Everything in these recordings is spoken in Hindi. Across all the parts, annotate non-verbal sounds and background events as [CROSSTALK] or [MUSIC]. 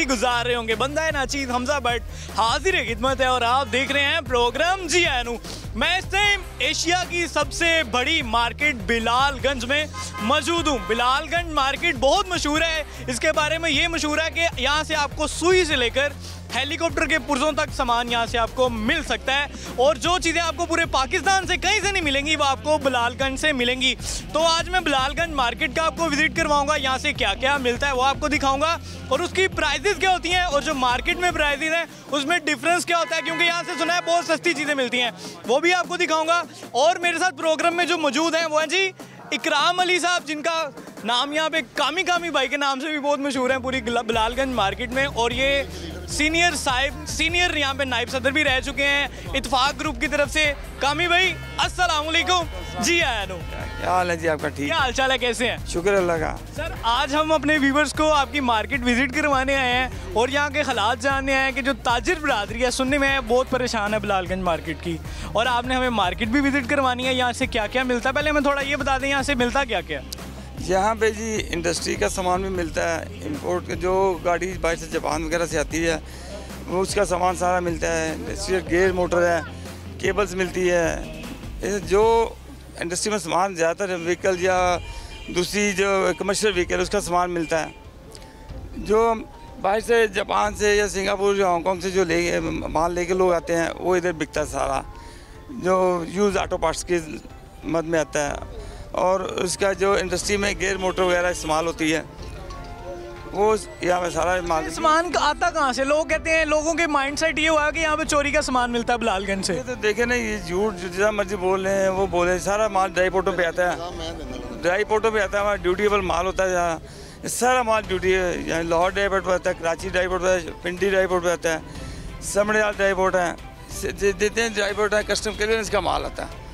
ज़िंदगी गुजार रहे होंगे। बंदा है नाचीज हमजा बट हाजिर खिदमत है और आप देख रहे हैं प्रोग्राम जी एनू मैं इस टाइम एशिया की सबसे बड़ी मार्केट बिलालगंज में मौजूद हूँ। बिलालगंज मार्केट बहुत मशहूर है। इसके बारे में ये मशहूर है कि यहाँ से आपको सुई से लेकर हेलीकॉप्टर के पुर्जों तक सामान यहाँ से आपको मिल सकता है और जो चीज़ें आपको पूरे पाकिस्तान से कहीं से नहीं मिलेंगी, वो आपको बिलालगंज से मिलेंगी। तो आज मैं बिलालगंज मार्केट का आपको विज़िट करवाऊँगा, यहाँ से क्या क्या मिलता है वो आपको दिखाऊँगा। और उसकी प्राइजेस क्या होती हैं और जो मार्केट में प्राइजेज हैं, उसमें डिफरेंस क्या होता है, क्योंकि यहाँ से सुना है बहुत सस्ती चीज़ें मिलती हैं, वो भी आपको दिखाऊँगा। और मेरे साथ प्रोग्राम में जो मौजूद हैं, वो हैं जी इकराम अली साहब, जिनका नाम यहाँ पे कामी कामी भाई के नाम से भी बहुत मशहूर है पूरी बिलालगंज मार्केट में। और ये सीनियर साहिब सीनियर यहाँ पे नायब सदर भी रह चुके हैं। इतफाक ग्रुप की तरफ़ से कामी भाई अस्सलाम वालेकुम। जी आया नो क्या हाल है जी आपका? ठीक। क्या हाल चाल है? कैसे हैं? शुक्र अल्लाह का। सर आज हम अपने व्यूवर्स को आपकी मार्केट विज़िट करवाने आए हैं और यहाँ के हालात जानने आए हैं कि जो ताजिर बरदरी है सुनने में है बहुत परेशान है बिलालगंज मार्केट की। और आपने हमें मार्केट भी विज़िट करवानी है यहाँ से क्या क्या मिलता है? पहले हमें थोड़ा ये बता दें यहाँ से मिलता क्या क्या यहाँ पे जी इंडस्ट्री का सामान भी मिलता है। इंपोर्ट जो गाड़ी बाहर से जापान वगैरह से आती है, वो उसका सामान सारा मिलता है। इंडस्ट्रियल गेयर मोटर है केबल्स मिलती है। जो इंडस्ट्री में सामान ज़्यादातर व्हीकल या दूसरी जो कमर्शियल व्हीकल उसका सामान मिलता है। जो बाहर से जापान से या सिंगापुर या हांगकॉन्ग से जो ले, माल लेके लोग आते हैं, वो इधर बिकता है सारा। जो यूज़ ऑटो पार्ट्स के मद में आता है। और उसका जो इंडस्ट्री में गेयर मोटर वगैरह इस्तेमाल होती है वो यहाँ पे सारा माल सामान आता कहाँ से? लोग कहते हैं लोगों के माइंड सेट ये हुआ कि यहाँ पे चोरी का सामान मिलता है बिलालगंज से। तो देखे ना ये झूठ जितना मर्ज़ी बोल रहे हैं वो बोले सारा माल ड्राई पोर्टों पे आता है। ड्राई पोर्टों पे आता है हमारा ड्यूटीबल माल होता है यहाँ सारा माल ड्यूटी है यहाँ लाहौर ड्राई पोर्ट पर आता है कराची ड्राई पोर्ट पर पिंडी ड्राई पोर्ट पर आता है समड़ियाल ड्राई पोर्ट है। हैं ड्राई पोर्ट है कस्टम क्लियरेंस का माल आता है।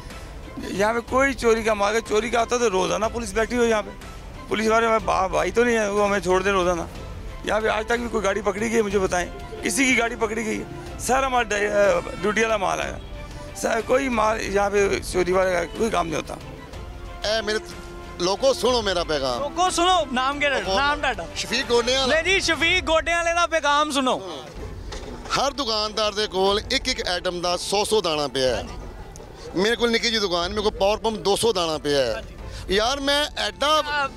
यहाँ पे कोई चोरी का माल है चोरी का आता तो रोज़ाना पुलिस बैठी हो यहाँ पे पुलिस वाले हमारे बा- भाई तो नहीं है वो हमें छोड़ दे रोज़ाना यहाँ पे आज तक भी कोई गाड़ी पकड़ी गई है, मुझे बताएं किसी की गाड़ी पकड़ी गई है सारा माल ड्राई- अ, ड्यूटी वाला माल है सर कोई माल यहाँ पे चोरी वाले का कोई काम नहीं होता ए मेरे लोगो सुनो मेरा पैगाम लोगो सुनो नाम क्या नाम डाटा ਸ਼ਫੀਕ ਗੋਨਿਆਂ ले जी शफीक गोटे वाले का पैगाम सुनो ਹਰ ਦੁਕਾਨਦਾਰ ਦੇ ਕੋਲ ਇੱਕ ਇੱਕ ਆਈਟਮ ਦਾ 100 100 ਦਾਣਾ ਪਿਆ ਹੈ ਮੇਰੇ ਕੋਲ ਨਿੱਕੀ ਜੀ ਦੁਕਾਨ ਮੇਰੇ ਕੋਲ ਪਾਵਰ ਪੰਪ 200 ਦਾਣਾ ਪਿਆ ਹੈ। ਯਾਰ ਮੈਂ ਐਡਾ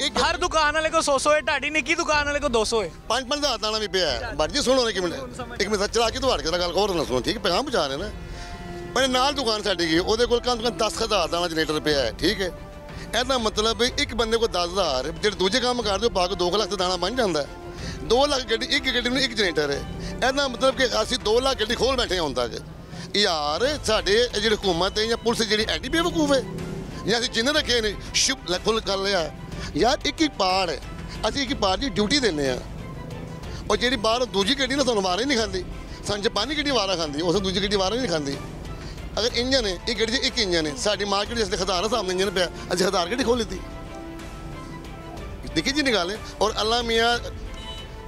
ਇੱਕ ਹਰ ਦੁਕਾਨ ਵਾਲੇ ਕੋ 100 ਹੈ ਤੁਹਾਡੀ ਨਿੱਕੀ ਦੁਕਾਨ ਵਾਲੇ ਕੋ 200 ਹੈ। ਪੰਜ ਪੰਜ ਦਾ ਦਾਣਾ ਵੀ ਪਿਆ ਹੈ। ਬੜ ਜੀ ਸੁਣੋ ਨਾ ਇੱਕ ਮੈਨੂੰ ਇੱਕ ਮਿੰਟ ਚਲਾ ਕੇ ਤੁਹਾਡੇ ਨਾਲ ਗੱਲ ਹੋਰ ਨਾ ਸੁਣੋ ਠੀਕ ਪੈਗਾਮ ਪਹੁੰਚਾ ਰਹੇ ਨਾ। ਪਰ ਨਾਲ ਦੁਕਾਨ ਸਾਡੀ ਗਈ ਉਹਦੇ ਕੋਲ ਕੰਮ ਕਮ ਕਮ ਹਜ਼ਾਰ ਦਾਣਾ ਜਨਰੇਟਰ ਪਿਆ ਹੈ ਠੀਕ ਹੈ? ਇਹਦਾ ਮਤਲਬ ਇੱਕ ਬੰਦੇ ਕੋਲ ਹਜ਼ਾਰ ਜਿਹੜੇ ਦੂਜੇ ਕੰਮ ਕਰਦੇ ਉਹ ਪਾ ਕੇ 2 ਲੱਖ ਦਾ ਦਾਣਾ ਬਣ ਜਾਂਦਾ ਹੈ। 2 ਲੱਖ ਗੱਡੀ ਇੱਕ ਗੱਡੀ ਨੂੰ ਇੱਕ ਜਨਰੇਟਰ ਹੈ। ਇਹਦਾ ਮਤਲਬ ਕਿ ਅਸੀਂ 2 ਲੱਖ ਗੱਡੀ ਖੋਲ ਬੈਠੇ ਹਾਂ ਹੁਣ ਤੱਕ। ਯਾਰ, ਸਾਡੇ ਜਿਹੜੀ ਹਕੂਮਤ ਹੈ ਜਾਂ ਪੁਲਿਸ ਜਿਹੜੀ ਐਡੀ ਬੇਵਕੂਫ ਹੈ? ਜਾਂ ਅਸੀਂ ਜਿੰਨੇ ਰੱਖੇ ਨੇ ਸ਼ੁਭ ਲਖੁਲ ਕਰ ਲਿਆ? ਯਾਰ, ਇੱਕ ਹੀ ਪਾੜ ਹੈ। ਅਸੀਂ ਇੱਕ ਪਾੜ ਦੀ ਡਿਊਟੀ ਦਿੰਨੇ ਆ ਉਹ ਜਿਹੜੀ ਬਾਹਰ ਦੂਜੀ ਗੱਡੀ ਨਾ ਤੁਹਾਨੂੰ ਵਾਰਾ ਹੀ ਨਹੀਂ ਖਾਂਦੀ। ਸਾਨੂੰ ਜਪਾਨੀ ਗੱਡੀ ਵਾਰਾ ਖਾਂਦੀ। ਉਸ ਦੂਜੀ ਗੱਡੀ ਵਾਰਾ ਨਹੀਂ ਖਾਂਦੀ। ਅਗਰ ਇੰਜਨ ਹੈ, ਇਹ ਗੱਡੀ 'ਚ ਇੱਕ ਇੰਜਨ ਹੈ। ਸਾਡੀ ਮਾਰਕੀਟ ਜਿਸ ਦੇ ਹਜ਼ਾਰਾਂ ਸਾਹਮਣੇ ਇੰਜਨ ਪਿਆ। ਅਸੀਂ ਹਜ਼ਾਰ ਗੱਡੀ ਖੋਲ ਲਈ ਦੇਖੀ ਜੀ ਨਿਗਾਲੇ ਔਰ ਅੱਲਾ ਮੀਆਂ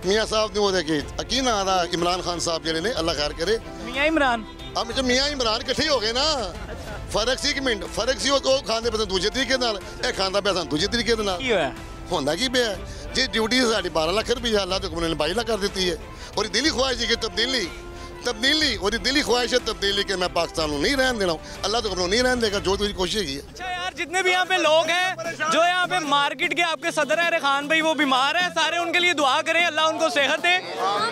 ਮੀਆਂ ਸਾਹਿਬ ਨੇ ਉਹ ਦੇਖੇ ਅਕੀਨਾ ਦਾ ਇਮਰਾਨ ਖਾਨ ਸਾਹਿਬ ਜਿਹੜੇ ਨੇ, ਅੱਲਾ ਖੈਰ ਕਰੇ। ਮੀਆਂ ਇਮਰਾਨ। अब जो मियाँ इमरान कट्ठे हो गए ना। फ़र्क सी ਕਿ मिनट फ़र्क सी ਉਹ ਖਾਂਦੇ ਪਤਾ ਦੂਜੇ ਤਰੀਕੇ ਨਾਲ ਇਹ ਖਾਂਦਾ ਪਿਆ ਸਾਨੂੰ ਦੂਜੇ ਤਰੀਕੇ ਦੇ ਨਾਲ ਕੀ ਹੋਇਆ ਹੁੰਦਾ ਕੀ ਪਿਆ ਜੇ ਡਿਊਟੀ ਸਾਡੀ 12 ਲੱਖ ਰੁਪਏ ਅੱਲਾਹ ਦੇ ਹੁਕਮ ਨੇ 22 ਲੱਖ ਕਰ तब्दीली और दिली ख्वाहिश है तब्दीली के मैं पाकिस्तान को नहीं रहन देना अल्लाह तो अपना नहीं रहन देगा जो तुझी कोशिश की है अच्छा जितने भी यहाँ पे लोग हैं जो यहाँ पे मार्केट के आपके सदर है रेखान भाई वो बीमार है सारे उनके लिए दुआ करें अल्लाह उनको सेहत दे।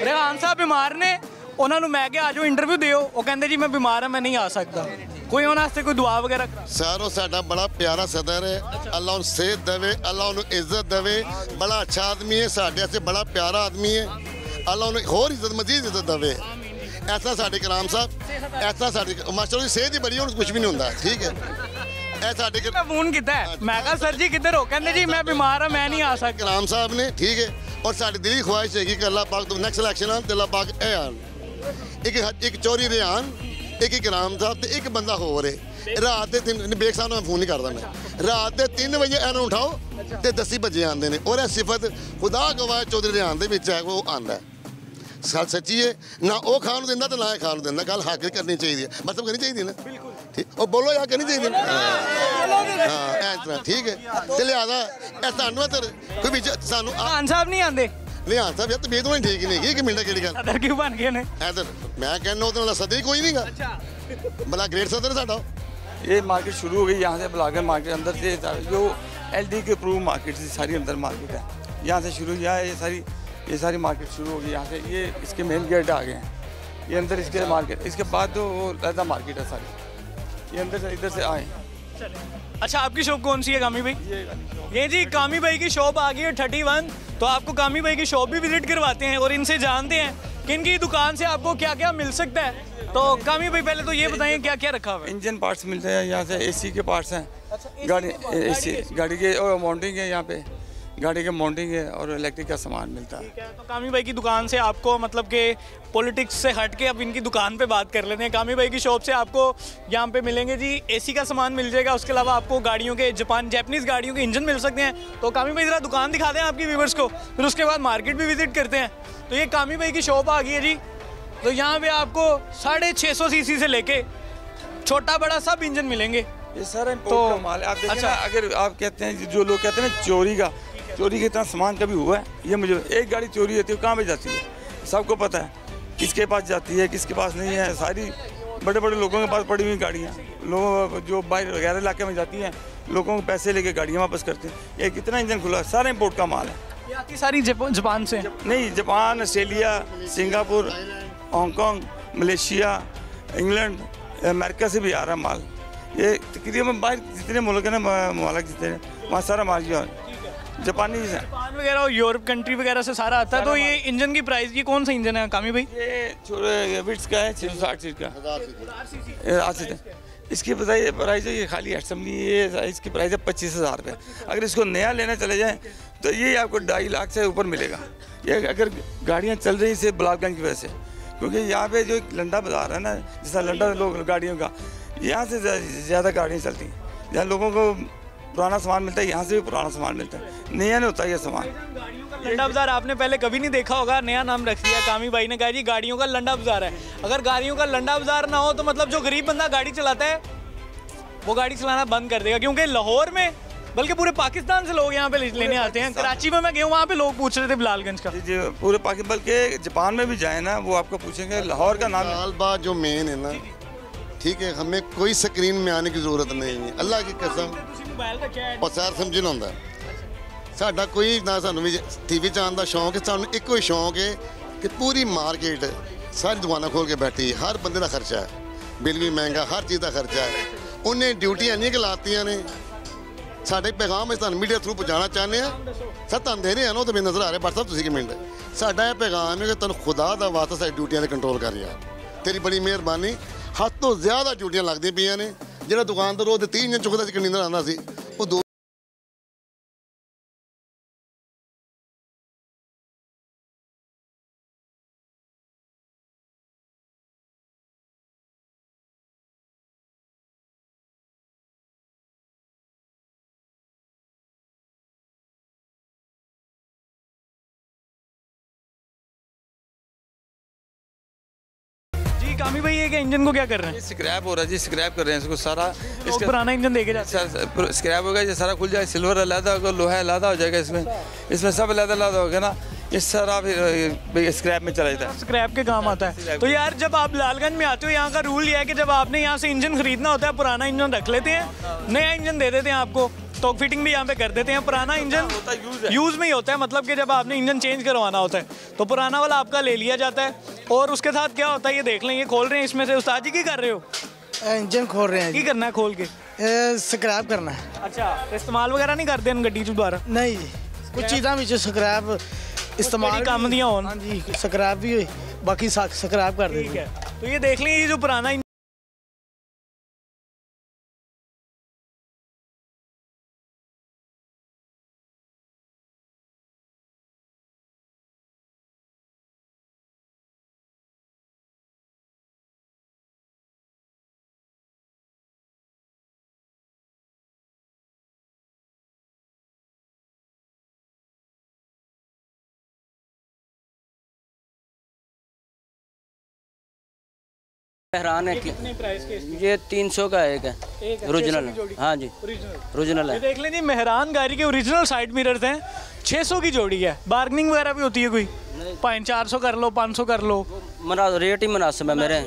रेखान साहब बीमार ने ਉਹਨਾਂ ਨੂੰ ਮੈਂ ਕਿਹਾ ਆਜੋ ਇੰਟਰਵਿਊ ਦਿਓ। ਉਹ ਕਹਿੰਦੇ ਜੀ ਮੈਂ ਬਿਮਾਰ ਹਾਂ ਮੈਂ ਨਹੀਂ ਆ ਸਕਦਾ। ਕੋਈ ਉਹਨਾਂ ਵਾਸਤੇ ਕੋਈ ਦੁਆ ਵਗੈਰਾ ਸਾਰੋ ਸਾਡਾ ਬੜਾ ਪਿਆਰਾ ਸਦਰ ਹੈ। ਅੱਲਾਹ ਉਹਨੂੰ ਸਿਹਤ ਦੇਵੇ ਅੱਲਾਹ ਉਹਨੂੰ ਇੱਜ਼ਤ ਦੇਵੇ। ਬੜਾ ਅੱਛਾ ਆਦਮੀ ਹੈ ਸਾਡੇ ਵਾਸਤੇ ਬੜਾ ਪਿਆਰਾ ਆਦਮੀ ਹੈ। ਅੱਲਾਹ ਉਹਨੂੰ ਹੋਰ ਇੱਜ਼ਤ ਮਜ਼ੀਦ ਇੱਜ਼ਤ ਦੇਵੇ। ਐਸਾ ਸਾਡੇ ਕਰਾਮ ਸਾਹਿਬ ਐਸਾ ਸਾਡੇ ਮਾਸਟਰ ਦੀ ਸਿਹਤ ਹੀ ਬੜੀ ਉਹਨੂੰ ਕੁਝ ਵੀ ਨਹੀਂ ਹੁੰਦਾ ਠੀਕ ਹੈ। ਇਹ ਸਾਡੇ ਮੈਂ ਫੋਨ ਕੀਤਾ। ਮੈਂ ਕਿਹਾ ਸਰ ਜੀ ਕਿੱਧਰ ਹੋ? ਕਹਿੰਦੇ ਜੀ ਮੈਂ ਬਿਮਾਰ ਹਾਂ ਮੈਂ ਨਹੀਂ ਆ ਸਕਦਾ। ਕਲਾਮ ਸਾਹਿਬ ਨੇ ਠੀਕ ਹੈ। ਔਰ ਸਾਡੀ ਦਿਲੀ ਖੁਆਇਸ਼ ਹੈਗੀ ਕਿ ਅੱਲਾਹ ਪਾਕ ਤੋਂ ਨੈਕਸਟ ਇਲੈਕਸ਼ਨ ਆਉਣ ਤੇ ਅੱਲਾਹ ਪਾਕ ਇਹ ਆਣ। ਇੱਕ ਇੱਕ ਚੋਰੀ ਰਿਆਨ ਇੱਕ ਇੱਕ ਇਕਰਾਮ ਸਾਹਿਬ ਤੇ ਇੱਕ ਬੰਦਾ ਹੋਰ ਹੈ ਰਾਤ ਦੇ ਤਿੰਨ ਬੇਕ ਸਾਹਿਬ ਨੂੰ ਫੋਨ ਨਹੀਂ ਕਰਦਾ ਮੈਂ। ਰਾਤ ਦੇ 3 ਵਜੇ ਇਹਨਾਂ ਨੂੰ ਉਠਾਓ ਤੇ ਦਸੀ ਵਜੇ ਆਉਂਦੇ ਨੇ। ਔਰ ਇਹ ਸਿਫਤ ਖੁਦਾ ਗਵਾਹ ਚੌਧਰੀ ਰਿਆਨ ਦੇ ਵਿੱਚ ਹੈ, ਉਹ ਆਂਦਾ ਹੈ। ਸੱਚੀ ਹੈ ਨਾ ਉਹ ਖਾਣ ਨੂੰ ਦਿੰਦਾ ਤੇ ਨਾ ਇਹ ਖਾਣ ਨੂੰ ਦਿੰਦਾ। ਗੱਲ ਹੱਕ ਕਰਨੀ ਚਾਹੀਦੀ ਹੈ। ਮਤਲਬ ਕਰਨੀ ਚਾਹੀਦੀ ਹੈ ਨਾ? ਬਿਲਕੁਲ ਠੀਕ, ਉਹ ਬੋਲੋ ਯਾ ਕਰਨੀ ਚਾਹੀਦੀ ਹਾਂ? ਐਂ ਤਰ੍ਹਾਂ, ਠੀਕ ਹੈ। ਤੇ ਲਿਆਦਾ, ਇਹ ਤੁਹਾਨੂੰ ਇੱਧਰ ਕੋਈ ਵਿੱਚ ਸਾਨੂੰ ਖਾਨ ਸਾਹਿਬ ਨਹੀਂ ਆਂਦੇ ਲਿਆਣ ਸਾਹਿਬ ਯਾਰ ਤਬੀਅਤ ਨਹੀਂ ਠੀਕ ਨਹੀਂ ਹੈਗੀ ਇੱਕ ਮਿੰਟ ਕਿਹੜੀ ਗੱਲ ਸਦਰ ਕਿਉਂ ਬਣ ਗਏ ਨੇ ਇੱਧਰ ਮੈਂ ਕਹਿੰਦਾ ਉਹਦੇ ਨਾਲ ਸਦੇ ਹੀ ਕੋਈ ਨਹੀਂਗਾ ਬਲਾ ਗ੍ਰੇਟ ਸਦਰ ਸਾਡਾ ये मार्केट शुरू हो गई यहाँ से ब्लागर मार्केट अंदर से जो एल डी के अप्रूव मार्केट थी सारी अंदर मार्केट है यहाँ से शुरू यहाँ ये सारी ये सारी मार्केट शुरू होगी यहाँ से ये इसके मेन गेट आ गए हैं ये अंदर इसके मार्केट इसके बाद तो वो लहदा मार्केट है सारी ये अंदर से इधर से आए अच्छा आपकी शॉप कौन सी है कामी भाई? ये जी कामी भाई की शॉप आ गई है थर्टी वन तो आपको कामी भाई की शॉप भी विज़िट करवाते हैं और इनसे जानते हैं कि इनकी दुकान से आपको क्या क्या मिल सकता है। तो कामी भाई पहले तो ये बताइए क्या क्या रखा हुआ है? इंजन पार्ट्स मिलते हैं यहाँ से एसी के पार्ट्स हैं। अच्छा, गाड़ी एसी गाड़ी के। और माउंटिंग है यहाँ पे। गाड़ी के माउंटिंग है और इलेक्ट्रिक का सामान मिलता है। तो कामी भाई की दुकान से आपको मतलब कि पॉलिटिक्स से हट के अब इनकी दुकान पे बात कर लेते हैं। कामी भाई की शॉप से आपको यहाँ पे मिलेंगे जी एसी का सामान मिल जाएगा। उसके अलावा आपको गाड़ियों के जापान जैपनीज गाड़ियों के इंजन मिल सकते हैं। तो कामी भाई ज़रा दुकान दिखा दें आपकी व्यूवर्स को फिर उसके बाद मार्केट भी विज़िट करते हैं। तो ये कामी भाई की शॉप आ गई है जी। तो यहाँ पे आपको साढ़े छः सौ सी से लेके छोटा बड़ा सब इंजन मिलेंगे। ये सारा तो- माल आप देखिए अच्छा। अगर आप कहते हैं जो लोग कहते हैं ना चोरी का चोरी के इतना सामान कभी हुआ है? ये मुझे एक गाड़ी चोरी होती है कहाँ पे जाती है? सबको पता है किसके पास जाती है किसके पास नहीं है। सारी बड़े बड़े लोगों के पास पड़ी हुई गाड़ियाँ। लोग जो बाहर वगैरह इलाके में जाती हैं लोगों को पैसे लेके गाड़ियाँ वापस करते हैं। ये कितना इंजन खुला है? सारा इम्पोर्ट का माल है। आती सारी जापान से? नहीं Japan Australia Singapore Hong Kong Malaysia England America से भी आ रहा माल। ये तकरीबन बाहर जितने मुल्क हैं ना मालक जितने वहाँ सारा माल जो है जापानी है। जापान वगैरह और यूरोप कंट्री वगैरह से सारा आता है तो ये इंजन की प्राइस ये कौन सा इंजन है कामी भाई? ये विट्स का है छः सौ साठ सीट का इसकी बताइए प्राइस है ये खाली असेंबली ये इसकी प्राइस है पच्चीस हज़ार रुपये अगर इसको नया लेना चले जाएँ तो ये आपको ढाई लाख से ऊपर मिलेगा। ये अगर गाड़ियाँ चल रही से ब्लाकगंज की वजह से। क्योंकि यहाँ पे जो एक लंडा बाज़ार है ना जैसा लंडा लोग गाड़ियों का यहाँ से ज़्यादा गाड़ियाँ चलती हैं। यहाँ लोगों को पुराना सामान मिलता है यहाँ से भी पुराना सामान मिलता है। नया नहीं होता ये सामान। लंडा बाज़ार आपने पहले कभी नहीं देखा होगा नया नाम रख दिया कामी भाई ने कहा जी गाड़ियों का लंडा बाज़ार है। अगर गाड़ियों का लंडा बाज़ार ना हो तो मतलब जो गरीब बंदा गाड़ी चलाता है वो गाड़ी चलाना बंद कर देगा क्योंकि लाहौर में बल्कि पूरे पाकिस्तान से लोग यहाँ पे लेने आते हैं। कराची में मैं गया वहाँ पे लोग पूछ रहे थे बिलालगंज का। जी जी पूरे पाकिस्तान बल्कि जापान में भी जाए ना वो आपको पूछेंगे लाहौर का नाम साल बाद जो मेन है ना ठीक है हमें कोई स्क्रीन में आने की जरूरत नहीं है अल्लाह की कसम मोबाइल रखा है ਉਹ ਸਾਰ ਸਮਝਣ ਹੁੰਦਾ ਸਾਡਾ ਕੋਈ ਨਾ ਸਾਨੂੰ ਵੀ ਟੀਵੀ ਚ ਆਉਣ ਦਾ ਸ਼ੌਂਕ ਹੈ ਸਾਨੂੰ ਇੱਕੋ ਹੀ ਸ਼ੌਂਕ ਹੈ ਕਿ ਪੂਰੀ ਮਾਰਕੀਟ ਸਾਰੀ ਦੁਕਾਨਾਂ ਖੋਲ ਕੇ ਬੈਠੀ ਹੈ। ਹਰ ਬੰਦੇ ਦਾ ਖਰਚਾ ਹੈ ਬਿੱਲ ਵੀ ਮਹਿੰਗਾ ਹਰ ਚੀਜ਼ ਦਾ ਖਰਚਾ ਹੈ ਉਹਨੇ ਡਿਊਟੀਆਂ ਇੰਨੀਆਂ ਕਿ ਲਾਤੀਆਂ ਨੇ ਸਾਡੇ ਪੈਗਾਮ ਅਸੀਂ ਤੁਹਾਨੂੰ ਮੀਡੀਆ ਥਰੂ ਪਹੁੰਚਾਉਣਾ ਚਾਹੁੰਦੇ ਆ ਸਰ ਤੁਹਾਨੂੰ ਦੇ ਰਹੇ ਆ ਨਾ ਉਹ ਤਾਂ ਮੈਨੂੰ ਨਜ਼ਰ ਆ ਰਿਹਾ ਬਟ ਸਾਹਿਬ ਤੁਸੀਂ ਕਿ ਮਿੰਟ ਸਾਡਾ ਇਹ ਪੈਗਾਮ ਹੈ ਕਿ ਤੁਹਾਨੂੰ ਖੁਦਾ ਦਾ ਵਾਸਤਾ ਸਾਡੀ ਡਿਊਟੀਆਂ ਤੇ ਕੰਟਰੋਲ ਕਰ ਰਿਹਾ ਤੇਰੀ ਬੜੀ ਮਿਹਰਬਾਨੀ ਹੱਦ ਤੋਂ ਜ਼ਿਆਦਾ ਡਿਊਟੀਆਂ ਲੱਗਦੀਆਂ ਪਈਆਂ ਨੇ। ਜਿਹੜਾ ਦੁਕਾਨਦਾਰ, ਉਹ ਤੇ 30 ਇੰਜਨ ਚੁੱਕਦਾ ਸੀ, ਕਿੰਨੀ ਆਉਂਦਾ ਸੀ। अमी भाई ये इंजन को क्या कर रहे हैं? स्क्रैप हो रहा है जी स्क्रैप कर रहे हैं इसको सारा। इसका पुराना इंजन देखे जाए स्क्रैप होगा जी सारा खुल जाए सिल्वर अलहदा होगा लोहा अलहदा हो जाएगा इसमें। इसमें सब अलहदा अलहदा होगा ना। इस सारा स्क्रैप में चला जाता है। स्क्रैप के काम आता है। तो यार जब आप लालगंज में आते हो यहाँ का रूल ये है कि जब आपने यहाँ से इंजन खरीदना होता है पुराना इंजन रख लेते हैं नया इंजन दे देते हैं आपको। तो फिटिंग भी यहाँ पे कर देते हैं पुराना इंजन होता है, use है। यूज में ही होता है मतलब कि जब आपने इंजन चेंज करवाना होता है तो पुराना वाला आपका ले लिया जाता है और उसके साथ क्या होता है ये देख लें ये खोल रहे हैं इसमें से उस्ताद जी की कर रहे हो इंजन खोल रहे हैं की करना है खोल के ਜੀ ਸਕ੍ਰੈਪ ਕਰਨਾ ਹੈ अच्छा तो इस्तेमाल वगैरह नहीं करते हैं गड्डी च दोबारा ਨਹੀਂ ਜੀ ਕੁਝ ਚੀਜ਼ਾਂ ਵਿੱਚ ਸਕ੍ਰੈਪ ਇਸਤੇਮਾਲ ਜਿਹੜੀ ਕੰਮ ਦੀਆਂ ਹੋਣ। ਹਾਂਜੀ ਸਕ੍ਰੈਪ ਵੀ ਹੋਏ ਬਾਕੀ ਸਕ੍ਰੈਪ ਕਰ ठीक ਦਿੰਦੇ है तो ये देख लें ये जो पुराना बहरान है कि ये तीन सौ का एक है। ओरिजिनल 600 की जोड़ी? हाँ जी। ओरिजिनल है। देख लें मेहरान गाड़ी के ओरिजिनल साइड मिरर्स हैं। 600 की जोड़ी है। बार्गनिंग वगैरह भी होती है कोई? पाँच चार सौ कर लो पाँच सौ कर लो। मना रेट ही मुनासिब है मेरे।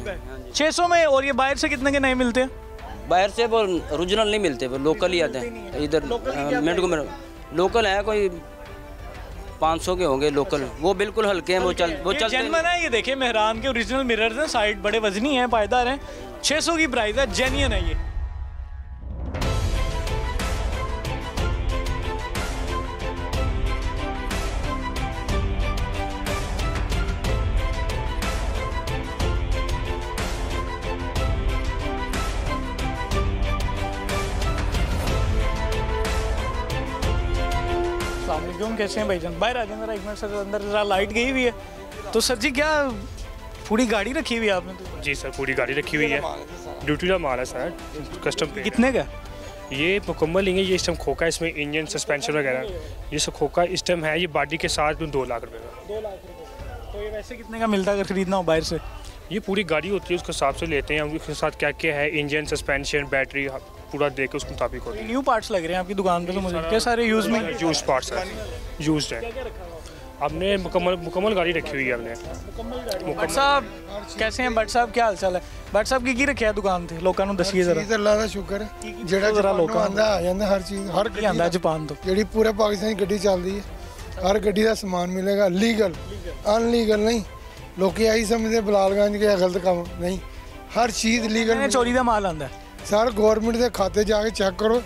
छः सौ में और ये बाहर से कितने के नए मिलते? हैं बाहर से वो ओरिजिनल नहीं मिलते वो लोकल ही आते हैं। इधर को लोकल है कोई 500 के होंगे लोकल वो बिल्कुल हल्के हैं वो चल वो चल जेनवन है। ये देखिए मेहरान के ओरिजिनल मिरर्स हैं साइड बड़े वजनी हैं पायदार हैं। 600 की प्राइस है जेन्यन है ये। अलैक्म कैसे हैं भाईजान? बाहर आ जाए एक मिनट सर अंदर जरा लाइट गई हुई है। तो सर जी क्या पूरी गाड़ी रखी हुई है आपने? तो जी सर पूरी गाड़ी रखी हुई है। ड्यूटी का माल है सर कस्टम पे। कितने का? ये मुकम्मल लेंगे ये इस टाइम खोखा है इसमें इंजन सस्पेंशन वगैरह। ये सब खोखा इस टाइम है ये बॉडी के साथ दो लाख रुपए का। दो लाख रुपए तो ये वैसे कितने का मिलता है अगर खरीदना हो बाहर से? ये पूरी गाड़ी होती है उसके हिसाब से लेते हैं। उसके साथ क्या क्या है? इंजन सस्पेंशन बैटरी पूरा देख के उसके मुताबिक होती न्यू पार्ट्स लग रहे हैं आपकी दुकान पे तो मुझे क्या सारे यूज में है यूज पार्ट्स है यूज है हमने मुकम्मल मुकम्मल गाड़ी रखी हुई है हमने भट्ट साहब कैसे हैं भट्ट साहब क्या हाल चाल है भट्ट साहब की की ਰੱਖਿਆ ਦੁਕਾਨ ਤੇ ਲੋਕਾਂ ਨੂੰ ਦੱਸੀਏ ਜ਼ਰਾ ਚੀਜ਼ ਅੱਲਾ ਦਾ ਸ਼ੁਕਰ ਹੈ ਜਿਹੜਾ ਜ਼ਰਾ ਜਰਾ ਲੋਕਾਂ ਲੋਕਾਂ ਆਂਦਾ ਆ ਜਾਂਦਾ ਹਰ ਚੀਜ਼ ਹਰ ਕੀ ਗੱਡੀ ਆਂਦਾ ਦਾ- ਜਾਪਾਨ ਤੋਂ ਜਿਹੜੀ ਪੂਰੇ ਪਾਕਿਸਤਾਨ 'ਚ ਗੱਡੀ ਚੱਲਦੀ ਹੈ ਹਰ ਗੱਡੀ ਦਾ ਸਮਾਨ ਮਿਲੇਗਾ ਲੀਗਲ ਅਨਲੀਗਲ ਨਹੀਂ ਲੋਕੀ ਆਹੀ ਸਮਝਦੇ ਬਲਾਲਗੰਜ ਕੇ ਗਲਤ ਕੰਮ ਨਹੀਂ ਹਰ ਚੀਜ਼ ਲੀਗਲ ਕਹਿੰਦੇ ਚੋਰੀ ਦਾ ਮਾਲ ਆਂਦਾ ਹੈ। ਸਰ ਗਵਰਨਮੈਂਟ ਦੇ ਖਾਤੇ ਜਾ ਕੇ ਚੈੱਕ ਕਰੋ।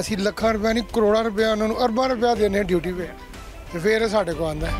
ਅਸੀਂ ਲੱਖਾਂ ਰੁਪਏ ਨਹੀਂ, ਕਰੋੜਾਂ ਰੁਪਏ ਉਹਨਾਂ ਨੂੰ, ਅਰਬਾਂ ਰੁਪਏ ਦੇਣੇ ਡਿਊਟੀ 'ਤੇ। ਤੇ ਫਿਰ ਸਾਡੇ ਕੋਲ ਆਂਦਾ ਹੈ।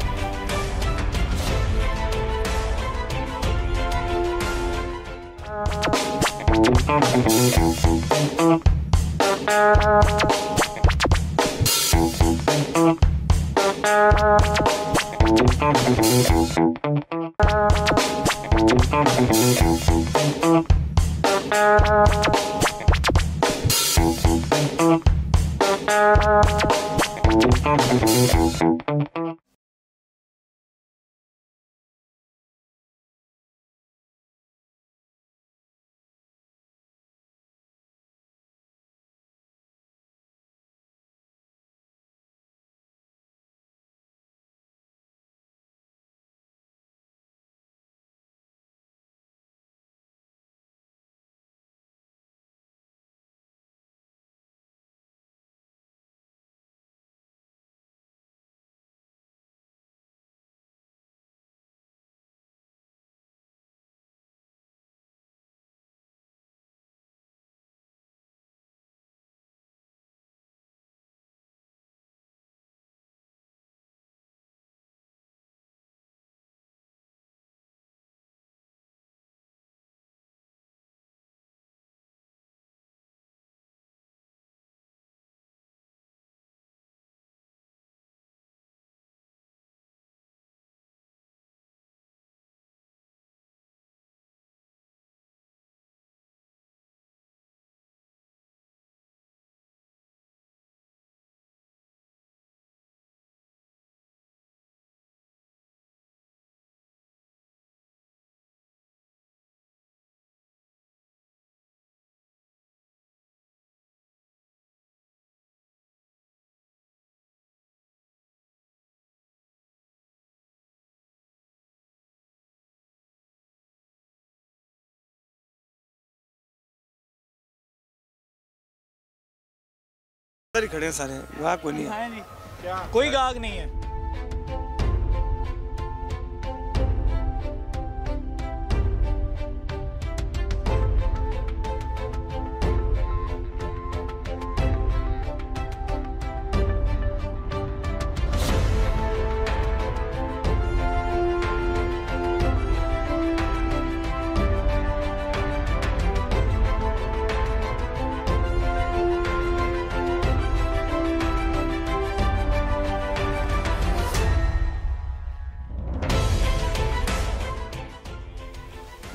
ही खड़े हैं सारे। वहाँ कोई नहीं है। है कोई गाहक नहीं है।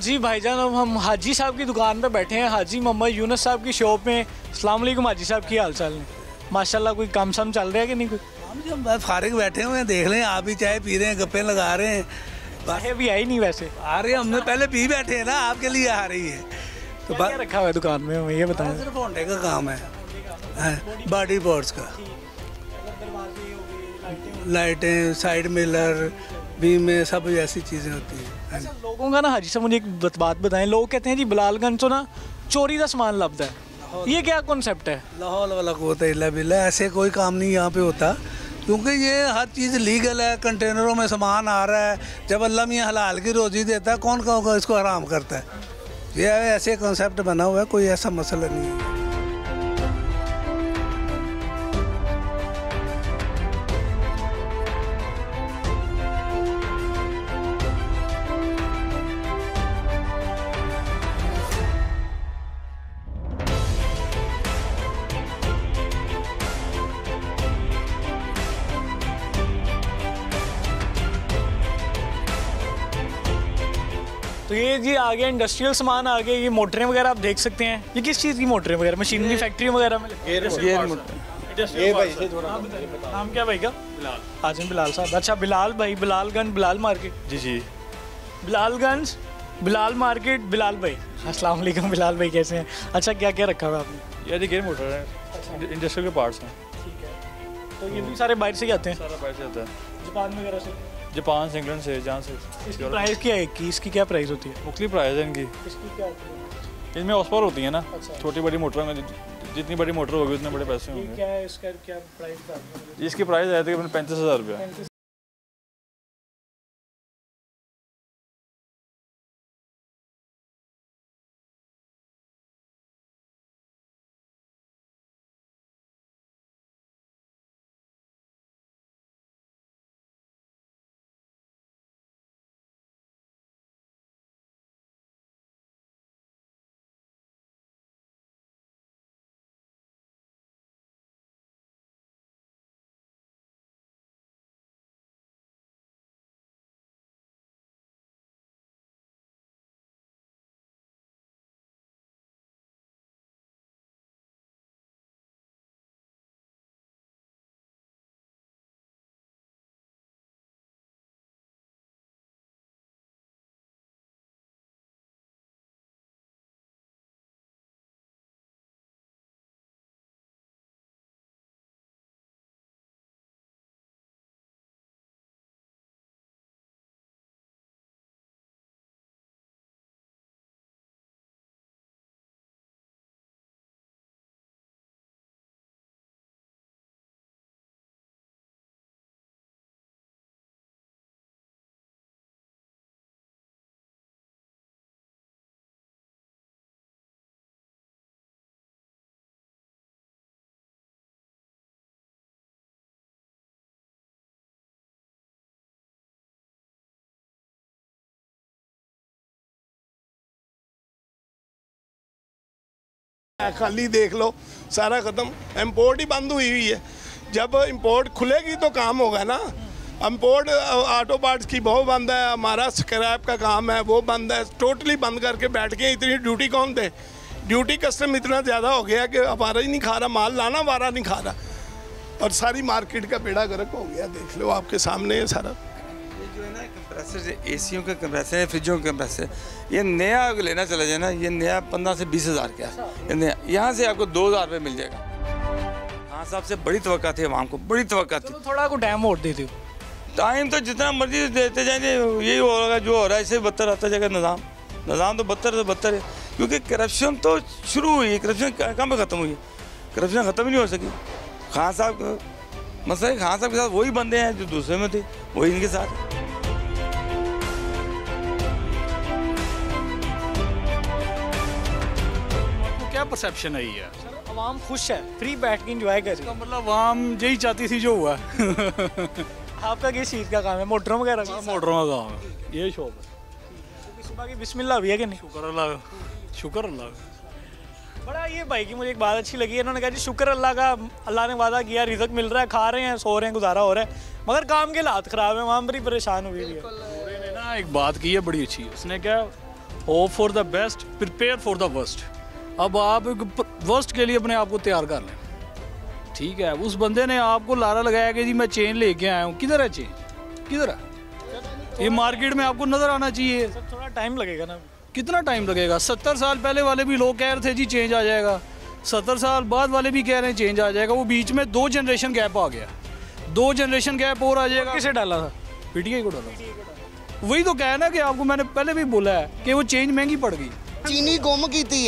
जी भाईजान अब हम हाजी साहब की दुकान पे बैठे हैं। हाजी मोहम्मद यूनस साहब की शॉप में। वालेकुम हाजी साहब की हाल चाल है? माशाल्लाह कोई काम सम चल रहा है कि नहीं कोई? हम जी बस फारिग बैठे हुए हैं देख रहे हैं आप भी चाय पी रहे हैं गप्पे लगा रहे हैं। है भी आई नहीं वैसे। आ रही है हमने पहले पी बैठे हैं ना आपके लिए आ रही है। तो क्या क्या रखा हुआ है दुकान में? हमें ये बताएँ सिर्फ़ होंडे का काम है। बॉडी पोर्ट्स का। लाइटें साइड मिलर बीमे सब ऐसी चीज़ें होती हैं। हाँ लोगों का ना हाजी साहब मुझे एक बात बताएँ। लोग कहते हैं जी बिलालगंज तो ना चोरी का सामान लभदा है। ये क्या कॉन्सेप्ट है? लाहौल वाला कोत इला बिल्ला ऐसे कोई काम नहीं यहाँ पे होता। क्योंकि ये हर चीज़ लीगल है कंटेनरों में सामान आ रहा है। जब अल्लाह मियाँ हलाल की रोजी देता है कौन कौन इसको हराम करता है? ये ऐसे कॉन्सेप्ट बना हुआ है कोई ऐसा मसला नहीं है। आ गया इंडस्ट्रियल सामान आ गया ये मोटरें वगैरह आप देख सकते हैं। ये किस चीज़ की मोटरें वगैरह? मशीनरी फैक्ट्री वगैरह में? ये भाई से थोड़ा नाम क्या भाई का? बिलाल। आज़म बिलाल साहब। अच्छा बिलाल भाई बिलालगंज बिलाल मार्केट। जी जी। बिलालगंज बिलाल मार्केट बिलाल भाई। अस्सलाम वालेकुम बिलाल भाई कैसे हैं? अच्छा क्या क्या रखा हुआ आपने? यार ये गेयर मोटर है। इंडस्ट्रियल के पार्ट्स हैं। ठीक है। तो ये भी सारे बाहर से ही आते हैं? सारा बाहर से आता है। जापान वगैरह से? जापान से इंग्लैंड से जहाँ से। प्राइस क्या है की इसकी क्या प्राइस होती है? मुख्तलि प्राइस है इनकी। इसकी क्या होती है? इनमें ऑस्पर होती है ना। अच्छा। छोटी बड़ी मोटर में जितनी बड़ी मोटर होगी उतने बड़े पैसे होंगे। क्या है इसका क्या प्राइस इसकी प्राइस है तकरीबन पैंतीस हज़ार रुपया। खाली देख लो, सारा ख़त्म। इम्पोर्ट ही बंद हुई हुई है। जब इम्पोर्ट खुलेगी तो काम होगा ना। इम्पोर्ट ऑटो पार्ट्स की बहुत बंद है, हमारा स्क्रैप का काम है, वो बंद है। टोटली बंद करके बैठ के इतनी ड्यूटी कौन दे? ड्यूटी कस्टम इतना ज़्यादा हो गया कि हमारा ही नहीं खा रहा, माल लाना हमारा नहीं खा रहा। और सारी मार्केट का बेड़ा गर्क हो गया, देख लो आपके सामने है सारा। जो है ना कंप्रेसर एसियों का कंप्रेसर है फ्रिजों के कंप्रेसर ये नया अगर लेना चला जाए ना ये नया पंद्रह से बीस हज़ार का है। ये नया यहाँ से आपको दो हज़ार रुपये मिल जाएगा। हाँ साहब से बड़ी तो थी आवाम को बड़ी तवक्का थी। तो थोड़ा को टाइम और दे दो टाइम तो जितना मर्ज़ी देते जाएँगे यही होगा जो हो रहा है इससे बदतर आता जाएगा निज़ाम। निज़ाम तो बदतर से बदतर है क्योंकि करप्शन तो शुरू हुई है करप्शन कहाँ पे ख़त्म हुई है? करप्शन ख़त्म ही नहीं हो सकी। खान साहब मसला खान साहब के साथ वही बंदे हैं जो दूसरे में थे वही इनके साथ हैं। क्या परसेप्शन है ये? आवाम खुश है फ्री बैठ के इंजॉय कर रही मतलब आम यही चाहती थी जो हुआ। है [LAUGHS] आपका किस चीज़ का काम है? मोटरों वगैरह का मोटरों का काम है। ये शॉप है। सुबह की बिस्मिल्लाह भी है कि नहीं? शुक्र अल्लाह। शुक्र अल्लाह। बड़ा ये भाई की मुझे एक बात अच्छी लगी है इन्होंने कहा जी शुक्र अल्लाह का अल्लाह ने वादा किया रिजक मिल रहा है खा रहे हैं सो रहे हैं गुजारा हो रहा है। मगर काम के हालात ख़राब है वहाँ बड़ी परेशान हुई हुई है। ना एक बात की है बड़ी अच्छी। उसने क्या hope for the best prepare for the worst अब आप एक वर्स्ट के लिए अपने आप को तैयार कर लें। ठीक है उस बंदे ने आपको लारा लगाया कि जी मैं चेन लेके आया हूँ। किधर है चेन किधर है? ये मार्केट में आपको नज़र आना चाहिए। थोड़ा टाइम लगेगा ना। कितना टाइम लगेगा? सत्तर साल पहले वाले भी लोग कह रहे थे जी चेंज आ जाएगा। सत्तर साल बाद वाले भी कह रहे हैं चेंज आ जाएगा। वो बीच में दो जनरेशन गैप आ गया। दो जनरेशन गैप और आ जाएगा। किसे डाला था? पीटीआई को डाला। वही तो कह रहे ना कि आपको मैंने पहले भी बोला है कि वो चेंज महँगी पड़ गई। चीनी गुम की थी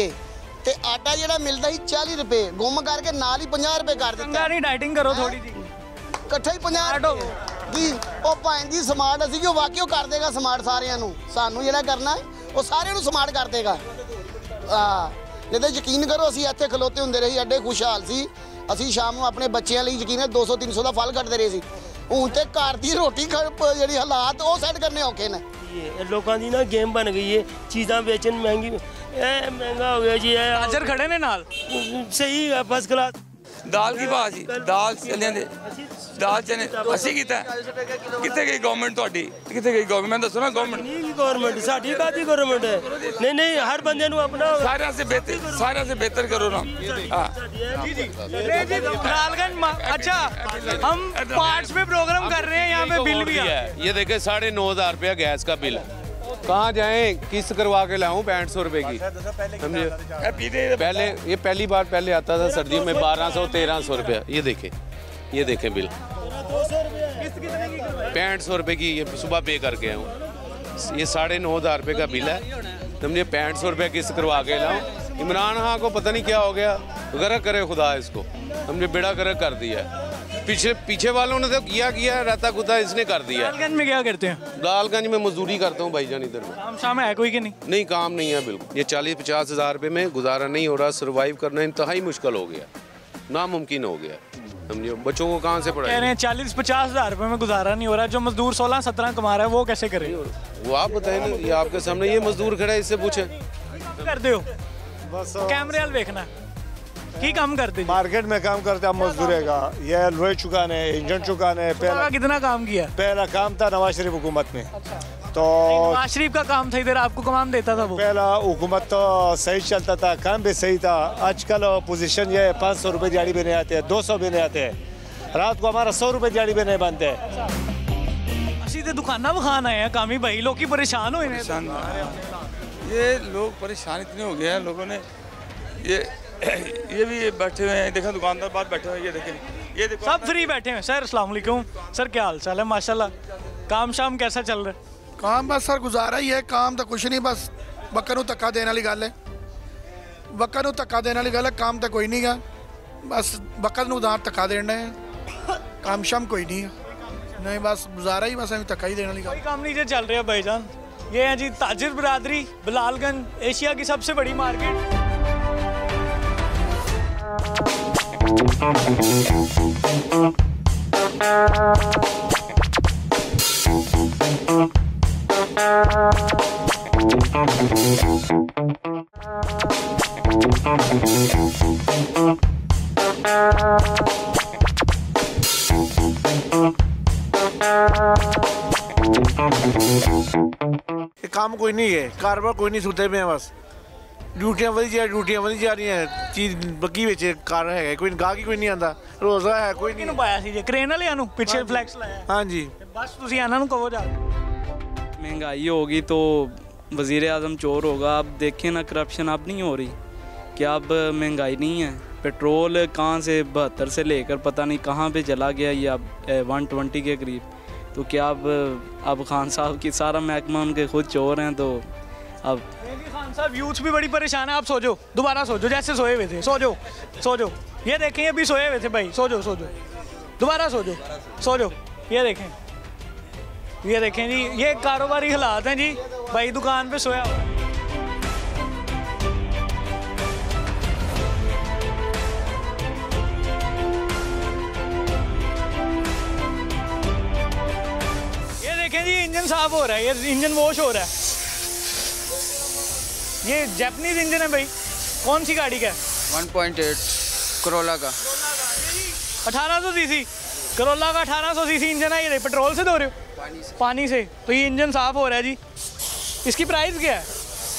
ਤੇ ਆਟਾ ਜਿਹੜਾ ਮਿਲਦਾ ਸੀ 40 ਰੁਪਏ ਗੁੰਮ ਕਰਕੇ ਨਾਲ ਹੀ 50 ਰੁਪਏ ਕਰ ਦਿੱਤਾ। ਨਹੀਂ ਡਾਈਟਿੰਗ ਕਰੋ ਥੋੜੀ ਜੀ। ਇਕੱਠਾ ਹੀ 50 ਰੁਪਏ। ਜੀ ਉਹ ਭਾਂ ਦੀ ਸਮਾਰਟ ਅਸੀਂ ਕਿ ਉਹ ਵਾਕਿਓ ਕਰ ਦੇਗਾ ਸਮਾਰਟ ਸਾਰਿਆਂ ਨੂੰ। ਸਾਨੂੰ ਜਿਹੜਾ ਕਰਨਾ ਹੈ ਉਹ ਸਾਰਿਆਂ ਨੂੰ ਸਮਾਰਟ ਕਰ ਦੇਗਾ। ਆ ਨਹੀਂ ਤਾਂ ਯਕੀਨ ਕਰੋ ਅਸੀਂ ਇੱਥੇ ਖਲੋਤੇ ਹੁੰਦੇ ਰਹੇ ਐਡੇ ਖੁਸ਼ਹਾਲ ਸੀ। ਅਸੀਂ ਸ਼ਾਮ ਨੂੰ ਆਪਣੇ ਬੱਚਿਆਂ ਲਈ ਯਕੀਨ ਹੈ 200 300 ਦਾ ਫਲ ਕੱਢਦੇ ਰਹੇ ਸੀ। ਹੁਣ ਤੇ ਘਰ ਦੀ ਰੋਟੀ ਖਾ- ਪ- ਜਿਹੜੀ ਹਾਲਾਤ ਉਹ ਸੈੱਟ ਕਰਨੇ ਔਖੇ ਨੇ। ਇਹ ਲੋਕਾਂ ਦੀ ਨਾ ਗੇਮ ਬਣ ਗਈ ਏ। ਚੀਜ਼ਾਂ ਵੇਚਣ ਮਹਿੰਗੀ ਇਹ ਮਹਿੰਗਾ ਹੋ ਗਿਆ ਜੀ ਇਹ ਹਾਜ਼ਰ ਖੜੇ ਨੇ ਨਾਲ ਸਹੀ ਹੈ ਫਸਟ ਕਲਾਸ ਦਾਲ ਕੀ ਭਾਅ ਸੀ ਦਾਲ ਚੱਲਿਆਂ ਦੇ ਦਾਲ ਚਨੇ ਅਸੀਂ ਕੀਤਾ ਕਿੱਥੇ ਗਈ ਗਵਰਨਮੈਂਟ ਤੁਹਾਡੀ ਕਿੱਥੇ ਗਈ ਗਵਰਨਮੈਂਟ ਮੈਂ ਦੱਸੋ ਨਾ ਗਵਰਨਮੈਂਟ ਨਹੀਂ ਗਵਰਨਮੈਂਟ ਸਾਡੀ ਕਾਦੀ ਗਵਰਨਮੈਂਟ ਹੈ ਨਹੀਂ ਨਹੀਂ ਹਰ ਬੰਦੇ ਨੂੰ ਆਪਣਾ ਸਾਰਿਆਂ ਸੇ ਬਿਹਤਰ ਸਾਰਿਆਂ ਸੇ ਬਿਹਤਰ ਕਰੋ ਨਾ ਹਾਂ जी जी लालगंज मा- अच्छा हम पार्ट्स में प्रोग्राम कर रहे हैं यहाँ पे बिल भी आ है ये देखे साढ़े नौ हजार रुपया गैस का बिल है कहाँ जाए? किस्त करवा के लाऊं पैंठ सौ रुपए की? समझे? पहले ये पहली बार पहले आता था सर्दियों में बारह सौ तेरह सौ रुपया। ये देखें ये देखें बिल। पैंठ सौ रुपये की ये सुबह पे करके आया हूँ ये साढ़े नौ हज़ार रुपये का बिल है। समझे? पैंठ सौ रुपये किस्त करवा के लाऊं। इमरान खान को पता नहीं क्या हो गया। गर्क करे खुदा इसको। हमने बेड़ा गर्क कर दिया है। पीछे पीछे वालों ने तो किया किया रहता खुदा इसने कर दिया। लालगंज में क्या करते हैं? लालगंज में मजदूरी करता हूँ भाईजान इधर में। काम शाम है कोई कि नहीं? नहीं काम नहीं है बिल्कुल। ये चालीस पचास हज़ार रुपये में गुजारा नहीं हो रहा सर्वाइव करना इंतहाई मुश्किल हो गया। नामुमकिन हो गया। समझिए बच्चों को कहाँ से पढ़ा कह रहे हैं चालीस पचास हज़ार रुपए में गुजारा नहीं हो रहा जो मजदूर सोलह सत्रह कमा रहा है वो कैसे करे? वो आप बताए ना ये आपके सामने ये मजदूर खड़ा है इससे पूछे। करते हो? बस कैमरे वाल देखना। की काम करते मार्केट में काम करते हम मजदूरे का? ये लोहे चुकाने इंजन चुकाने तो पहला कितना काम किया? पहला काम था नवाज़ शरीफ हुकूमत में। अच्छा। तो नवाज़ शरीफ का काम था इधर आपको कमान देता था वो? पहला हुकूमत तो सही चलता था काम भी सही था। आजकल पोजीशन ये पाँच सौ रुपये दिहाड़ी भी नहीं आते हैं दो सौ भी नहीं आते हैं। रात को हमारा सौ रुपये दिहाड़ी भी नहीं बनते। अच्छा। सीधे दुकाना बखान आए हैं ही भाई लोग परेशान हुए ये लोग परेशान इतने हो गए हैं लोगों ने ये ये भी बैठे हुए हैं देखा दुकानदार बात बैठे हुए ये देखें। ये सब फ्री बैठे हैं सर अस्सलाम सर क्या हाल चाल है? माशाल्लाह। काम शाम कैसा चल रहा है? काम बस सर गुजारा ही है काम तो कुछ नहीं बस वक्कर धक्का देने वाली गल है। वक्कर धक्का देने वाली गल है काम तो कोई नहीं है। बस वक्कर उधार धक्का देना है। काम शाम कोई नहीं है। नहीं बस गुजारा ही बस अभी धक्का ही देने वाली काम नहीं चल रहा है ये है जी ताजिर बरादरी बिलालगंज एशिया की सबसे बड़ी मार्केट। काम कोई नहीं है कारोबार कोई नहीं सुते में बस। ਡਿਊਟੀਆਂ ਵਧੀ ਜਾ ਡਿਊਟੀਆਂ ਵਧੀ ਜਾ ਰਹੀਆਂ ਚੀਜ਼ ਬੱਕੀ ਵਿੱਚ ਕਾਰ ਹੈਗਾ ਕੋਈ ਗਾਹਕ ਹੀ ਕੋਈ ਨਹੀਂ ਆਂਦਾ ਰੋਜ਼ਾ ਹੈ ਕੋਈ ਨਹੀਂ ਕਿਹਨੂੰ ਪਾਇਆ ਸੀ ਜੇ ਕ੍ਰੇਨ ਵਾਲਿਆਂ ਨੂੰ ਪਿੱਛੇ ਫਲੈਕਸ ਲਾਇਆ ਹਾਂਜੀ ਬਸ ਤੁਸੀਂ ਇਹਨਾਂ ਨੂੰ ਕਹੋ ਜਾ महंगाई होगी तो वज़ी अजम चोर होगा अब देखें ना करप्शन अब नहीं हो रही क्या अब महंगाई नहीं है पेट्रोल कहाँ से बहत्तर से लेकर पता नहीं कहाँ पे चला गया ये अब वन ट्वेंटी के करीब तो क्या अब अब खान साहब की सारा महकमा उनके खुद चोर हैं तो अब खान साहब यूथ भी बड़ी परेशान है। आप सो जाओ दोबारा सो जाओ जैसे सोए हुए थे। सो जाओ सो जाओ ये देखें, ये भी सोए हुए थे भाई। सो जाओ सो जाओ दोबारा सो जाओ सो जाओ ये देखें। ये देखें जी, ये कारोबारी हालात हैं जी। भाई, दुकान पे सोया हुआ। ये देखें जी, इंजन साफ़ हो रहा है। ये इंजन वॉश हो रहा है। ये जैपनीज इंजन है भाई। कौन सी गाड़ी का है? 1.8 करोला का। 1800 सी करोला का 1800 सी इंजन है ये पेट्रोल से धो रहे हो? पानी से। पानी से। तो ये इंजन साफ़ हो रहा है जी। इसकी प्राइस क्या है?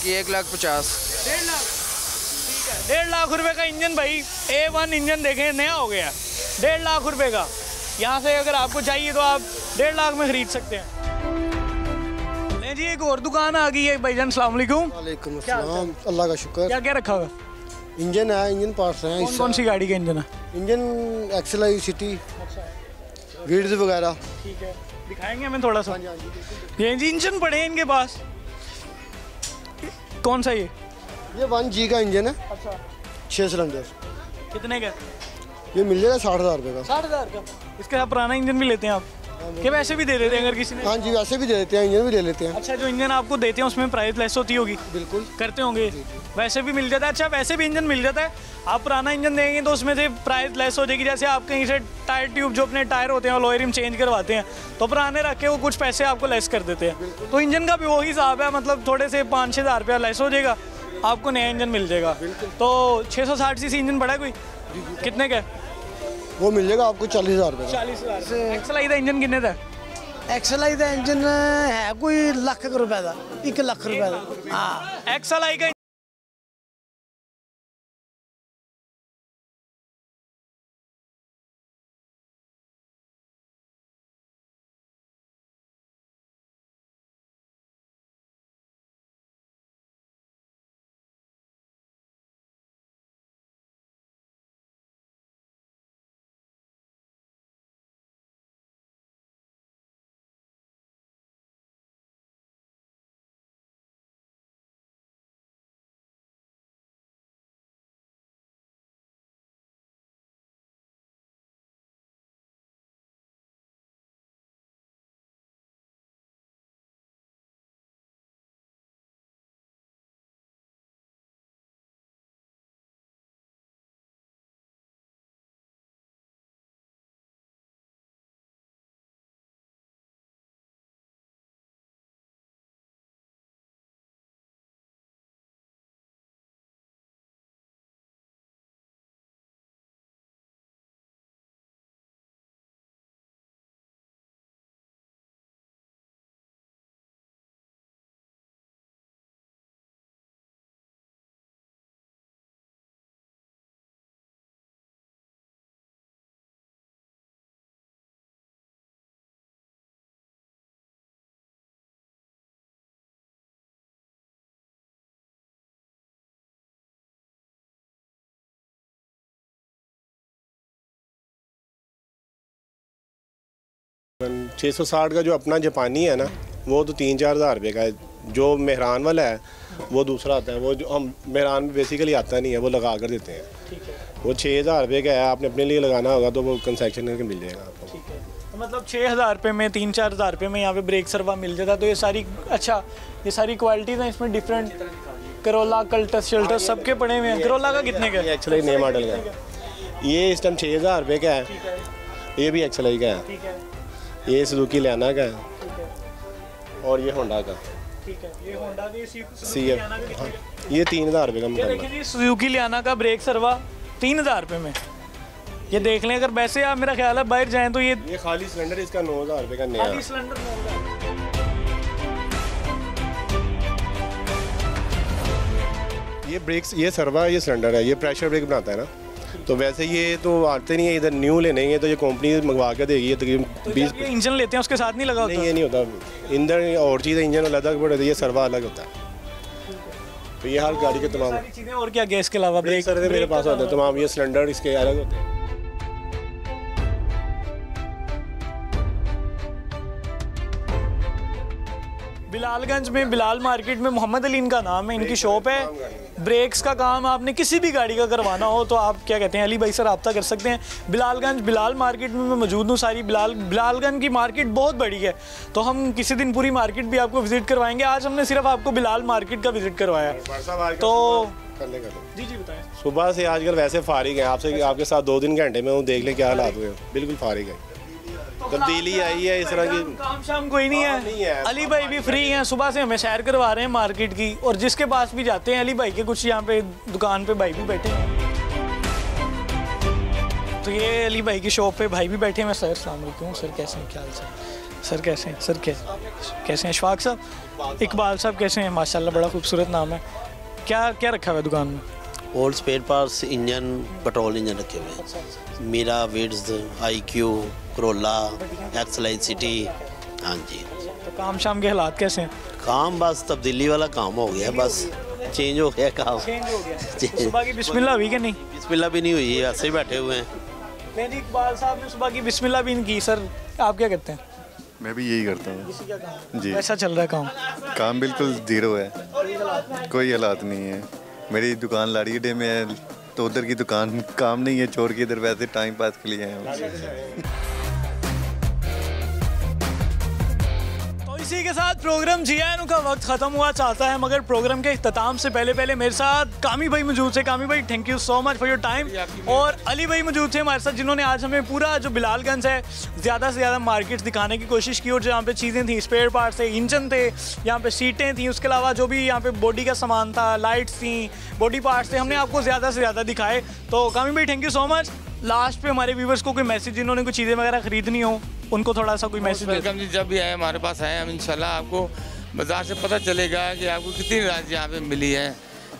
कि एक लाख पचास। डेढ़ लाख। डेढ़ लाख रुपए का इंजन भाई। ए वन इंजन देखें नया हो गया। डेढ़ लाख रुपए का। यहाँ से अगर आपको चाहिए तो आप डेढ़ लाख में खरीद सकते हैं। जी एक और दुकान आ गई है भाईजान सलाम वालेकुम। अल्लाह का शुक्र। क्या क्या रखा हुआ? इंजन है इंजन पार्ट्स हैं कौन कौन सी गाड़ी का इंजन है? Engine Axio City. वीड्स वगैरह। ठीक है दिखाएँगे हमें थोड़ा सा? ये जी इंजन पड़े हैं इनके पास। कौन सा ये? ये वन जी का इंजन है। अच्छा। छः सिलेंडर। कितने का? ये मिल जाएगा साठ हज़ार रुपये का। साठ हज़ार का। इसके पुराना इंजन भी लेते हैं आप? कि वैसे भी दे देते हैं अगर किसी ने? हाँ जी वैसे भी दे देते हैं इंजन भी ले लेते हैं। अच्छा जो इंजन आपको देते हैं उसमें प्राइस लेस होती होगी? बिल्कुल। करते होंगे? वैसे भी मिल जाता है? अच्छा वैसे भी इंजन मिल जाता है। आप पुराना इंजन देंगे तो उसमें से प्राइस लेस हो जाएगी। जैसे आप कहीं से टायर ट्यूब जो अपने टायर होते हैं लोअर चेंज करवाते हैं तो पुराने रख के वो कुछ पैसे आपको लेस कर देते हैं। तो इंजन का भी वही हिसाब है मतलब थोड़े से पाँच छः हज़ार रुपया लेस हो जाएगा आपको नया इंजन मिल जाएगा। तो छः सौ साठ सी इंजन पड़ा है कोई? कितने का? वो मिल जाएगा आपको चालीस हज़ार रुपये का चालीस हज़ार एक्सलाई ਦਾ ਇੰਜਨ ਕਿੰਨੇ ਦਾ ਐਕਸਲਾਈ ਦਾ ਇੰਜਨ ਹੈ ਕੋਈ ਲੱਖ ਕੁ ਰੁਪਏ ਦਾ 1 ਲੱਖ ਰੁਪਏ ਦਾ ਹਾਂ एक्सलाई का छः सौ साठ का जो अपना जापानी है ना वो तो तीन चार हज़ार रुपये का है। जो मेहरान वाला है वो दूसरा आता है। वो जो हम मेहरान में बेसिकली आता नहीं है वो लगा कर देते हैं। वो छः हज़ार रुपये का है आपने अपने लिए लगाना होगा तो वो कंसेक्शन करके मिल जाएगा आपको। तो मतलब छः हज़ार रुपये में तीन चार हज़ार रुपये में यहाँ पे ब्रेक सरवा मिल जाता है तो ये सारी अच्छा ये सारी क्वालिटीज़ हैं इसमें डिफरेंट करोला कल्टस शल्टस सबके पड़े हुए हैं। करोला का कितने का? एक्चुअली नए मॉडल का ये इस टाइम छः हज़ार रुपये का है। ये भी एक्चुअली का ठीक है। ये सुजुकी लाना का है। और ये होंडा का। ठीक है ये होंडा की सी है। ये तीन हज़ार रुपये का ये देखिए जी सुजुकी लियाना का ब्रेक सर्वा तीन हज़ार रुपये में। ये देख लें अगर वैसे आप मेरा ख्याल है बाहर जाएँ तो ये ये खाली सिलेंडर इसका नौ हज़ार रुपये का नया। खाली सिलेंडर ये ब्रेक्स ये सर्वा ये सिलेंडर है ये प्रेशर ब्रेक बनाता है ना। तो वैसे ये तो आते नहीं है इधर न्यू लेने हैं तो ये कंपनी मंगवा के देगी ये तकरीबन बीस इंजन लेते हैं उसके साथ नहीं लगा होता? नहीं ये नहीं होता। इंजन और चीज़ इंजन अलग पड़े ये सर्वा अलग होता है। तो ये हर गाड़ी के तमाम चीज़ें और क्या गैस के अलावा ब्रेक सर मेरे पास होते हैं तमाम ये सिलेंडर इसके अलग होते हैं। बिलालगंज में बिलाल मार्केट में मोहम्मद अली इनका नाम है इनकी शॉप है। ब्रेक्स का काम आपने किसी भी गाड़ी का करवाना हो तो आप क्या कहते हैं अली भाई से रब्ता कर सकते हैं। बिलालगंज बिलाल मार्केट में मैं मौजूद हूँ सारी। बिलाल बिलालगंज की मार्केट बहुत बड़ी है तो हम किसी दिन पूरी मार्केट भी आपको विज़िट करवाएँगे। आज हमने सिर्फ़ आपको बिलाल मार्केट का विज़िट करवाया। तो करने का जी जी बताएँ। सुबह से आजकल वैसे फारिग हैं आपसे आपके साथ दो तीन घंटे में वो देख लें क्या हालात हुए बिल्कुल फारिग है। तब्दीली आई है इस तरह की काम शाम कोई नहीं है, नहीं है। अली भाई भी फ्री हैं सुबह से हमें सैर करवा रहे हैं मार्केट की और जिसके पास भी जाते हैं अली भाई के कुछ यहाँ पे दुकान पे भाई भी बैठे हैं। तो ये अली भाई की शॉप पे भाई भी बैठे हैं। मैं सर सलाम सर कैसे हैं? क्या हाल सर सर कैसे हैं? सर कैसे कैसे हैं? अशफाक साहब इकबाल साहब कैसे हैं? माशाल्लाह बड़ा खूबसूरत नाम है। क्या क्या रखा हुआ है दुकान में? Old spare parts engine petrol engine रखे हुए हैं। Mira Vitz I Q Corolla Axio City हाँ जी। तो काम शाम के हालात कैसे हैं? काम बस तब्दीली वाला काम हो गया बस चेंज हो गया काम। चेंज हो गया। सुबह की बिस्मिल्लाह हुई कि नहीं? बिस्मिल्लाह भी नहीं हुई है ऐसे ही बैठे हुए हैं। इकबाल साहब ने सुबह की बिस्मिल्लाह भी नहीं की सर आप क्या कहते हैं? मैं भी यही करता हूँ। काम। जी। कैसा चल रहा है काम? काम बिल्कुल ज़ीरो है। कोई हालात नहीं है। मेरी दुकान लाड़ी डे में है तो उधर की दुकान काम नहीं है चोर की इधर वैसे टाइम पास के लिए हैं। इसी के साथ प्रोग्राम जीएनयू का वक्त खत्म हुआ चाहता है मगर प्रोग्राम के इख्तिताम से पहले पहले मेरे साथ कामी भाई मौजूद थे। कामी भाई thank you so much for your time और अली भाई मौजूद थे हमारे साथ जिन्होंने आज हमें पूरा जो बिलालगंज है ज़्यादा से ज़्यादा मार्केट्स दिखाने की कोशिश की और जहाँ पे चीज़ें थी स्पेयर पार्ट थे इंजन थे यहाँ पे सीटें थी उसके अलावा जो भी यहाँ पे बॉडी का सामान था लाइट्स थी बॉडी पार्ट्स थे हमने आपको ज़्यादा से ज़्यादा दिखाए। तो कामी भाई thank you so much last पे हमारे व्यूवर्स को कोई मैसेज जिन्होंने कोई चीज़ें वगैरह खरीदनी हो उनको थोड़ा सा कोई मैसेज वेलकम जी जब भी आए हमारे पास आए हम इंशाल्लाह आपको बाज़ार से पता चलेगा कि आपको कितनी राशि यहाँ पे मिली है।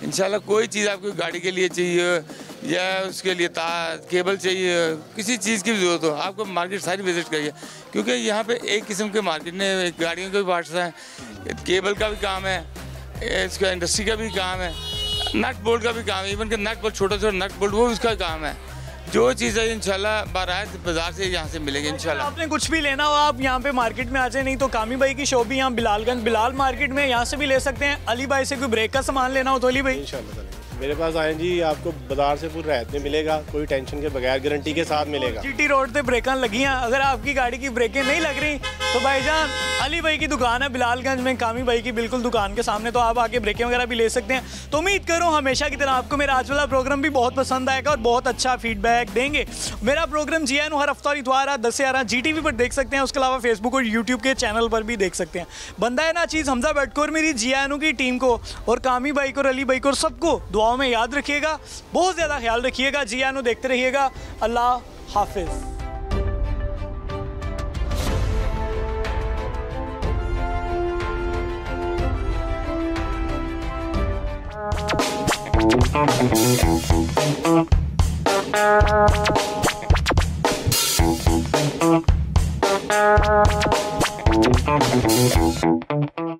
इंशाल्लाह कोई चीज़ आपको गाड़ी के लिए चाहिए या उसके लिए तार केबल चाहिए किसी चीज़ की भी ज़रूरत हो आपको मार्केट सारी विज़िट करिए। क्योंकि यहाँ पे एक किस्म के मार्केट ने गाड़ियों के भी पार्ट्स हैं केबल का भी काम है इसका इंडस्ट्री का भी काम है नट बोल्ट का भी काम है इवन के नट बोल्ट छोटा छोटा नट बोल्ट वो भी उसका काम है। जो चीज़ें है इंशाल्लाह बारात बाज़ार से यहाँ से मिलेगी इंशाल्लाह। आपने कुछ भी लेना हो आप यहाँ पे मार्केट में आ जाए नहीं तो कामी भाई की शॉप भी यहाँ बिलालगंज बिलाल मार्केट में यहाँ से भी ले सकते हैं। अली भाई से कोई ब्रेक का सामान लेना हो तो अली भाई। मेरे पास आए जी, आपको बाज़ार से पूरी राहत में मिलेगा, कोई टेंशन के बगैर गारंटी के साथ मिलेगा। जीटी रोड पे ब्रेਕਾਂ लगी हैं अगर आपकी गाड़ी की ब्रेकें नहीं लग रही तो भाईजान, अली भाई की दुकान है बिलालगंज में, कामी भाई की बिल्कुल दुकान के सामने तो आप आके ब्रेकें वगैरह भी ले सकते हैं। तो उम्मीद करूँ, हमेशा की तरह आपको मेरा आज वाला प्रोग्राम भी बहुत पसंद आएगा और बहुत अच्छा फीडबैक देंगे। मेरा प्रोग्राम जी एन हर हफ़्ता इतवार दस ग्यारह जी पर देख सकते हैं, उसके अलावा फेसबुक और यूट्यूब के चैनल पर भी देख सकते हैं। बंदा है ना चीज़, हमजा और मेरी जीएनओ की टीम को, और कामी भाई को, और अली भाई को, और सबको दुआओं में याद रखिएगा बहुत ज़्यादा ख्याल रखिएगा जी देखते रहिएगा अल्लाह हाफिज़.